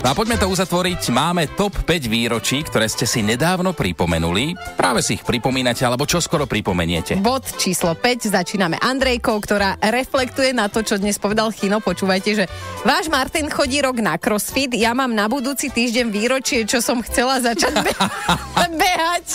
No a poďme to uzatvoriť. Máme top 5 výročí, ktoré ste si nedávno pripomenuli. Práve si ich pripomínate, alebo čo skoro pripomeniete. Bod číslo 5 začíname Andrejkou, ktorá reflektuje na to, čo dnes povedal Chino. Počúvajte, že váš Martin chodí rok na crossfit, ja mám na budúci týždeň výročie, čo som chcela začať be- behať.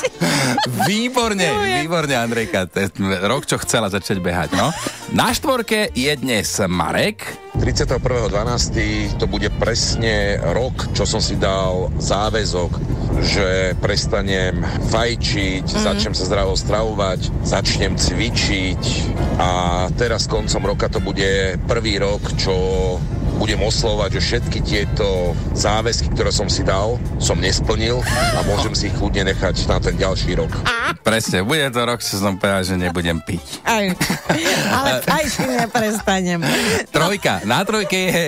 Výborne, výborne, Andrejka. Rok, čo chcela začať behať, no. Na štvorke je dnes Marek. 31.12. to bude presne rok, čo som si dal záväzok, že prestanem fajčiť, mm. začnem sa zdravo stravovať, začnem cvičiť a teraz koncom roka to bude prvý rok, čo budem oslovať, že všetky tieto záväzky, ktoré som si dal, som nesplnil a môžem si ich kľudne nechať na ten ďalší rok. Presne, bude to rok, čo som povedal, že nebudem piť. Aj, ale aj si neprestanem. Trojka. Na trojke je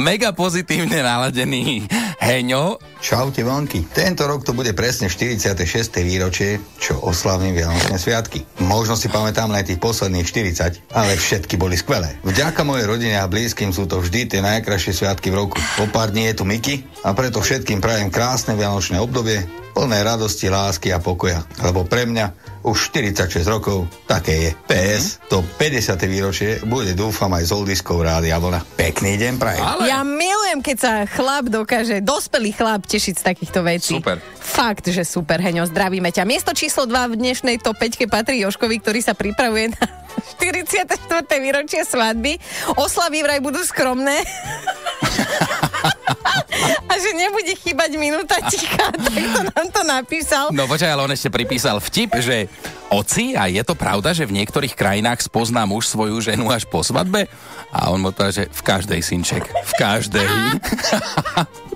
mega pozitívne naladený Heňo. Čaute vonky. Tento rok to bude presne 46. výročie, čo oslavím Vianočné sviatky. Možno si pamätám len tých posledných 40, ale všetky boli skvelé. Vďaka mojej rodine a blízkym sú to vždy tie najkrajšie sviatky v roku. O pár dní je tu Miki a preto všetkým prajem krásne Vianočné obdobie, plné radosti, lásky a pokoja. Lebo pre mňa už 46 rokov, také je. PS, to 50. výročie bude dúfam aj z oldiskou rádia vlna. Pekný deň prajem. Ale... Ja milujem, keď sa chlap dokáže, dospelý chlap tešiť z takýchto vecí. Super. Fakt, že super, Heňo, zdravíme ťa. Miesto číslo 2 v dnešnej top 5 patrí Joškovi, ktorý sa pripravuje na 44. výročie svadby. Oslavy vraj budú skromné. A že nebude chýbať minúta ticha, tak to nám to napísal. No počkaj, ale on ešte pripísal vtip, že oci, a je to pravda, že v niektorých krajinách spozná muž svoju ženu až po svadbe? A on mu povedal, že v každej, synček, v každej.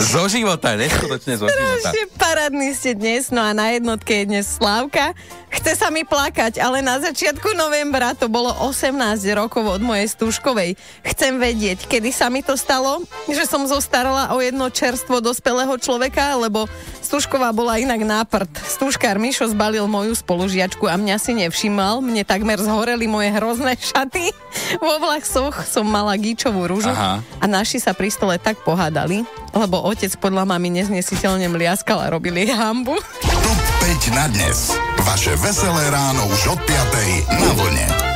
zo života, neskutočne zo života. Strašne parádny ste dnes, no a na jednotke je dnes Slávka. Chce sa mi plakať, ale na začiatku novembra to bolo 18 rokov od mojej stúškovej. Chcem vedieť, kedy sa mi to stalo, že som zostarala o jedno čerstvo dospelého človeka, lebo Stúšková bola inak náprd. Stúškar Mišo zbalil moju spolužiačku a mňa si nevšimal. Mne takmer zhoreli moje hrozné šaty. Vo vlasoch som mala gíčovú rúžu Aha. a naši sa pri stole tak pohádali, lebo otec podľa mami neznesiteľne mliaskal a robili hambu. Top 5 na dnes. Vaše veselé ráno už od 5. na vlne.